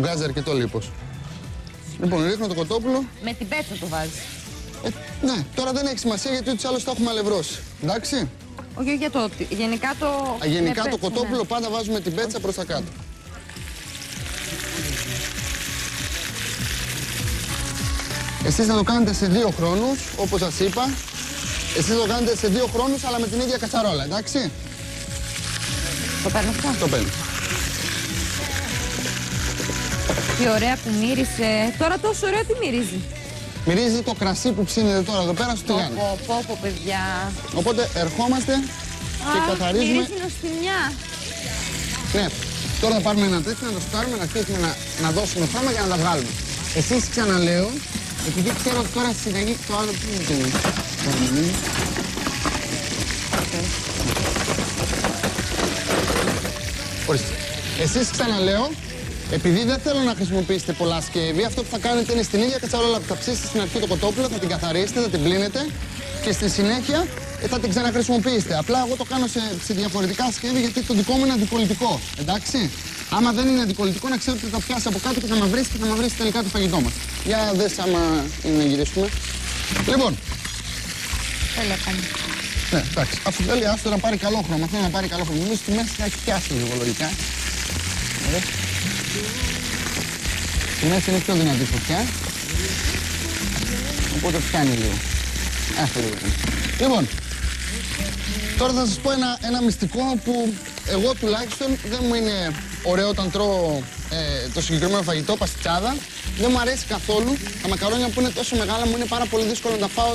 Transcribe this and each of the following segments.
Βγάζει αρκετό λίπος. Λοιπόν, ρίχνω το κοτόπουλο. Με την πέτσα το βάζεις. Ε, ναι, τώρα δεν έχει σημασία γιατί ούτως ή άλλως το έχουμε αλευρώσει. Εντάξει. Όχι για το. Γενικά το. Α, Γενικά με το πέτσα, κοτόπουλο ναι. πάντα βάζουμε την πέτσα προς τα κάτω. Εσείς θα το κάνετε σε δύο χρόνους, όπως σας είπα. Εσείς θα το κάνετε σε δύο χρόνους, αλλά με την ίδια κατσαρόλα, εντάξει. Το παίρνω αυτό; Το παίρνω. Τι ωραία που μύρισε. Τώρα τόσο ωραία τι μυρίζει. Μυρίζει το κρασί που ψήνεται τώρα εδώ πέρα στο Πω, τηγάνι. πω, πω, πω, παιδιά. Οπότε ερχόμαστε και Α, καθαρίζουμε. Μυρίζει νοστιμιά. Ναι, τώρα θα πάρουμε ένα τέτοιο, να το σκάρουμε, να αρχίσουμε να, να δώσουμε χρώμα για να τα βγάλουμε. Εσείς ξαναλέω, επειδή ξέρω ότι τώρα στη συνταγή το άλλο τι είναι το είναι. Ορίστε. Εσείς ξαναλέω, επειδή δεν θέλω να χρησιμοποιήσετε πολλά σκεύη, αυτό που θα κάνετε είναι στην ίδια κατσαρόλα που θα ψήσετε στην αρχή το κοτόπουλο, θα την καθαρίσετε, θα την πλύνετε και στη συνέχεια ε, θα την ξαναχρησιμοποιήσετε. Απλά εγώ το κάνω σε, σε διαφορετικά σκεύη γιατί το δικό μου είναι αντικολλητικό. Εντάξει. Άμα δεν είναι αντικολλητικό, να ξέρετε ότι θα πιάσει από κάτω και θα μαυρίσει και θα μαυρίσει τελικά το φαγητό μας. Για δες άμα είναι να γυρίσουμε. Λοιπόν, Τέλεια κάνει. ναι, εντάξει. Αφού θέλει άστο να πάρει καλό χρώμα, θέλω να πάρει καλό χρώμα. Νομίζω στη μέση θα έχει πιάσει λίγο λογικά. Ωραία. Στη μέση είναι πιο δυνατή φωτιά. Οπότε πιάνει λίγο. Αυτό λίγο. Λοιπόν, τώρα θα σας πω ένα, ένα μυστικό που εγώ τουλάχιστον δεν μου είναι ωραίο όταν τρώω ε, το συγκεκριμένο φαγητό, παστιτσάδα. Δεν μου αρέσει καθόλου. Τα μακαρόνια που είναι τόσο μεγάλα μου είναι πάρα πολύ δύσκολο να τα φάω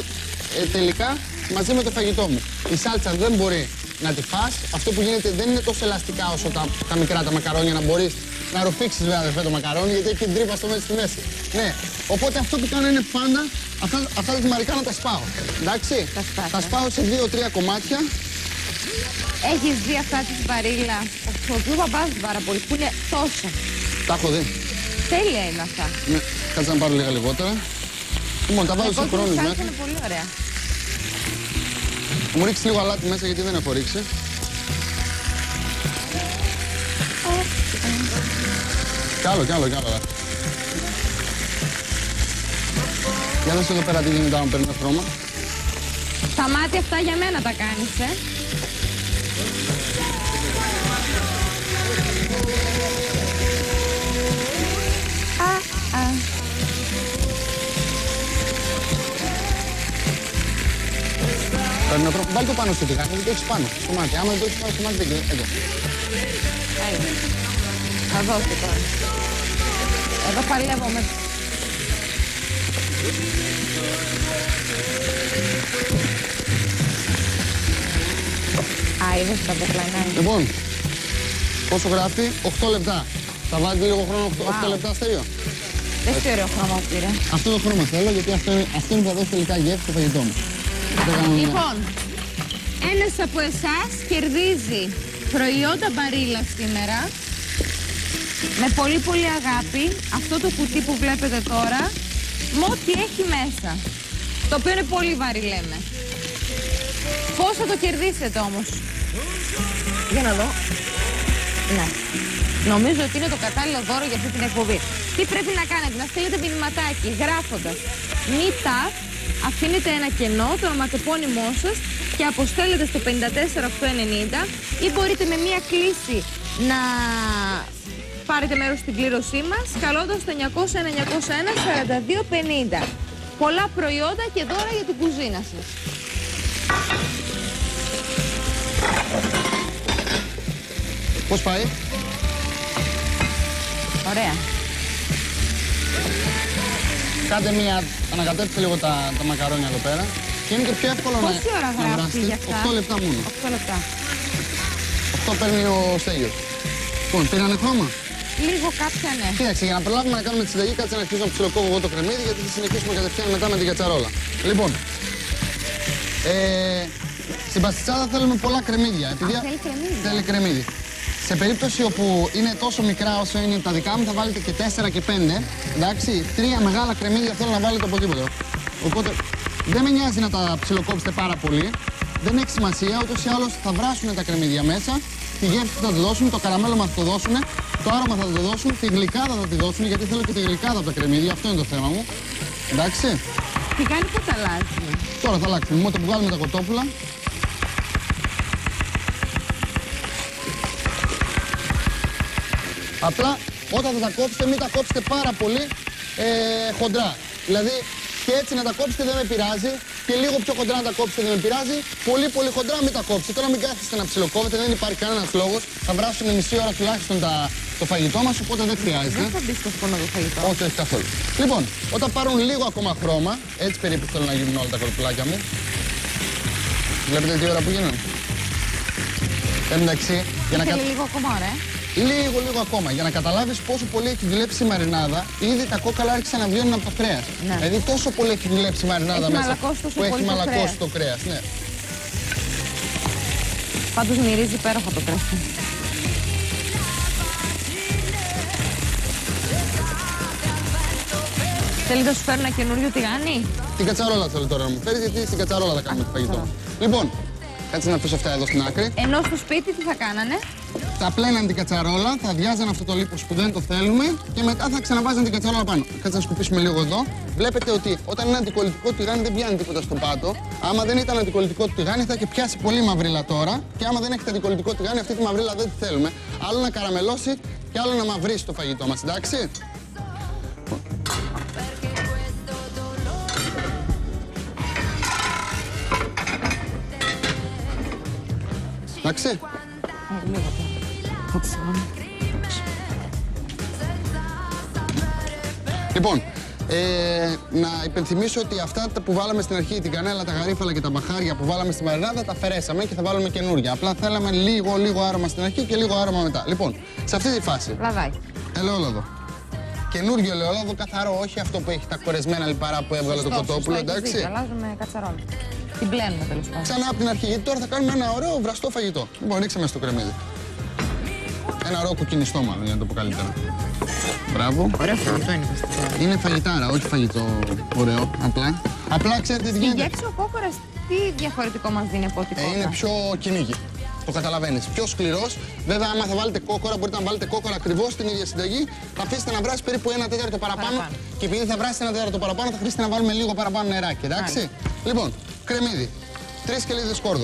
ε, τελικά μαζί με το φαγητό μου. Η σάλτσα δεν μπορεί να τη φας. Αυτό που γίνεται δεν είναι τόσο ελαστικά όσο τα, τα μικρά τα μακαρόνια να μπορείς να ρουφήξεις βέβαια αδερφέ το μακαρόνι γιατί έχει την τρύπα στο μέση στη μέση. Ναι. Οπότε αυτό που κάνω είναι πάντα αυτά, αυτά τα ζυμαρικά να τα σπάω. Εντάξει; Τα σπάς, τα ε. σπάω σε δύο-τρία κομμάτια. Έχεις δει αυτά της βαρύλα; Τα χρησιμοποιώ ο παπάς μου πάρα πολύ. Που είναι τόσα. Τα έχω δει. Τέλεια είναι αυτά. Ναι. Κάτσε να πάρω λίγα λιγότερα. Λοιπόν, τα βάζω σε Εγώ χρόνους την μέσα. είναι πολύ ωραία. Θα μου ρίξεις λίγο αλάτι μέσα γιατί δεν έχω ρίξει. Κι άλλο, κι άλλο, κι άλλο. αλάτι. Για δες εδώ πέρα τι γίνεται άμα παίρνουμε χρώμα. Τα μάτια αυτά για μένα τα κάνεις, ε. Α, α. Παίρνουμε τρόπο. Βάλει το πάνω στο τηγάνι, δεν το έχεις πάνω. Στο μάτι. Άμα δεν το έχεις πάνω στο μάτι δεν γίνεται. Εδώ. Άιντε. Θα δώσω τώρα. Εδώ παλεύω με... Α, είδες τα ποκλανάει. Λοιπόν, πόσο γράφει, 8 λεπτά. Θα βάλετε λίγο χρόνο 8, 8 Wow. λεπτά αστέριο. Δεν τι ωραίο χρώμα που πήρε. Αυτό το χρώμα θέλω γιατί αυτό είναι, αυτό είναι που θα δώσει τελικά γεύση στο φαγητό μου. Δεν κάνω μια- Λοιπόν, ένας από εσάς κερδίζει προϊόντα μπαρίλα σήμερα με πολύ πολύ αγάπη αυτό το κουτί που βλέπετε τώρα με ό,τι έχει μέσα. Το οποίο είναι πολύ βαρύ λέμε. Πώς θα το κερδίσετε όμως; Για να δω. Ναι. Νομίζω ότι είναι το κατάλληλο δώρο για αυτή την εκπομπή. Τι πρέπει να κάνετε, να στείλετε μηνυματάκι γράφοντας «Μήτα», αφήνετε ένα κενό, το ονοματεπώνυμό σας και αποστέλλετε στο 54890 ή μπορείτε με μία κλίση να πάρετε μέρος στην κλήρωσή μας καλώντας το 900-901 4250. Πολλά προϊόντα και δώρα για την κουζίνα σας. Πώς πάει; Ωραία. Κάντε μία, ανακατέψτε λίγο τα, τα μακαρόνια εδώ πέρα. Και είναι και πιο εύκολο να, Πόση ώρα να γράφει βράσετε; για αυτά; 8 λεπτά μόνο. 8 λεπτά. Αυτό παίρνει ο Στέγιος. Λοιπόν, πήρανε χρώμα; Λίγο κάποια ναι. Κοίταξε, για να προλάβουμε να κάνουμε τη συνταγή, κάτσε να αρχίσω να ψιλοκόβω εγώ το κρεμμύδι, γιατί θα συνεχίσουμε κατευθείαν μετά με την κατσαρόλα. Λοιπόν, ε, στην παστιτσάδα θέλουμε πολλά κρεμμύδια. Επειδή θέλει κρεμμύδι. Θέλει κρεμμύδι. Σε περίπτωση όπου είναι τόσο μικρά όσο είναι τα δικά μου, θα βάλετε και 4 και 5. Εντάξει, τρία μεγάλα κρεμμύδια θέλω να βάλετε οπωσδήποτε. Οπότε δεν με νοιάζει να τα ψιλοκόψετε πάρα πολύ. Δεν έχει σημασία, ούτως ή άλλως θα βράσουν τα κρεμμύδια μέσα τη γεύση θα το δώσουν, το καραμέλωμα θα το δώσουν, το άρωμα θα το δώσουν, τη γλυκάδα θα τη δώσουν, γιατί θέλω και τη γλυκάδα από τα κρεμμύδια, αυτό είναι το θέμα μου. Εντάξει. Τι κάνει που τα αλλάζει. Τώρα θα αλλάξουμε. Μόνο που βγάλουμε τα κοτόπουλα. Απλά όταν θα τα κόψετε, μην τα κόψετε πάρα πολύ ε, χοντρά. Δηλαδή και έτσι να τα κόψετε δεν με πειράζει και λίγο πιο χοντρά να τα κόψετε δεν με πειράζει. Πολύ πολύ χοντρά μην τα κόψετε. Τώρα μην κάθεστε να ψιλοκόβετε, δεν υπάρχει κανένας λόγος. Θα βράσουν μισή ώρα τουλάχιστον τα, το φαγητό μας, οπότε δεν χρειάζεται. Δεν θα μπεις στο φόνο το φαγητό. Όχι, όχι καθόλου. Λοιπόν, όταν πάρουν λίγο ακόμα χρώμα, έτσι περίπου θέλω να γίνουν όλα τα κορπουλάκια μου. Βλέπετε τι ώρα που γίνουν. Εν μεταξύ, για να, κα... Θέλει λίγο ακόμα, ωραία. Λίγο, λίγο ακόμα. Για να καταλάβεις πόσο πολύ έχει δουλέψει η μαρινάδα, ήδη τα κόκαλα άρχισαν να βγαίνουν από το κρέας. Ναι. Δηλαδή τόσο πολύ έχει δουλέψει η μαρινάδα Έχει μέσα. μαλακώσει τόσο που έχει πολύ το μαλακώσει κρέας. το κρέας. Ναι. Πάντως μυρίζει υπέροχα το κρασί. Θέλεις να σου φέρω ένα καινούριο τηγάνι; Την κατσαρόλα θέλω τώρα να μου φέρεις, γιατί στην κατσαρόλα θα κάνουμε το φαγητό. Λοιπόν, κάτσε να αφήσω αυτά εδώ στην άκρη. Ενώ στο σπίτι τι θα κάνανε; Θα πλέναν την κατσαρόλα, θα αδειάζαν αυτό το λίπος που δεν το θέλουμε και μετά θα ξαναβάζαν την κατσαρόλα πάνω. Κάτσε να σκουπίσουμε λίγο εδώ. Βλέπετε ότι όταν είναι αντικολλητικό το τηγάνι δεν πιάνει τίποτα στο πάτο. Άμα δεν ήταν αντικολλητικό το τηγάνι θα είχε πιάσει πολύ μαυρίλα τώρα. Και άμα δεν έχετε αντικολλητικό τηγάνι αυτή τη μαυρίλα δεν τη θέλουμε. Άλλο να καραμελώσει και άλλο να μαυρίσει το φαγητό μας, εντάξει. Εντάξει. Ε, λίγο τώρα. Ό,τι συγγνώμη. Λοιπόν, ε, να υπενθυμίσω ότι αυτά τα που βάλαμε στην αρχή, την κανέλα, τα γαρίφαλα και τα μπαχάρια που βάλαμε στη μαρινάδα, τα αφαιρέσαμε και θα βάλουμε καινούργια. Απλά θέλαμε λίγο, λίγο άρωμα στην αρχή και λίγο άρωμα μετά. Λοιπόν, σε αυτή τη φάση, Λαδάκι. ελαιόλαδο. Καινούργιο ελαιόλαδο, καθαρό, όχι αυτό που έχει τα κορεσμένα λιπαρά που έβγαλε το Σωστό, κοτόπουλο, σωστό, έχεις εντάξει. δίκιο, Αλλάζουμε κατσαρόλα. Την πλένουμε τέλος πάντων. Ξανά από την αρχή, γιατί τώρα θα κάνουμε ένα ωραίο βραστό φαγητό. Λοιπόν, ρίξαμε στο κρεμμύδι. Ένα ωραίο κουκκινιστό, μάλλον, για να το πω καλύτερα. Μπράβο. Ωραίο φαγητό είναι φαστικό. Είναι φαγητάρα, όχι φαγητό ωραίο, απλά. Απλά ξέρετε τι Στην γίνεται. γεύση ο κόκορας τι διαφορετικό μας δίνει από ό,τι Ε, είναι κόκορα. πιο κυνήγι. Το καταλαβαίνεις. Πιο σκληρός. Βέβαια, άμα θα βάλετε κόκορα, μπορείτε να βάλετε κόκορα ακριβώς στην ίδια συνταγή. Θα αφήσετε να βράσει περίπου ένα τέταρτο παραπάνω. Παραπάνω. Και επειδή θα βράσει ένα τέταρτο παραπάνω, θα χρειάζεται να βάλουμε λίγο παραπάνω νεράκι. Εντάξει; Λοιπόν, κρεμμύδι. Τρεις κελίδε σκόρδο.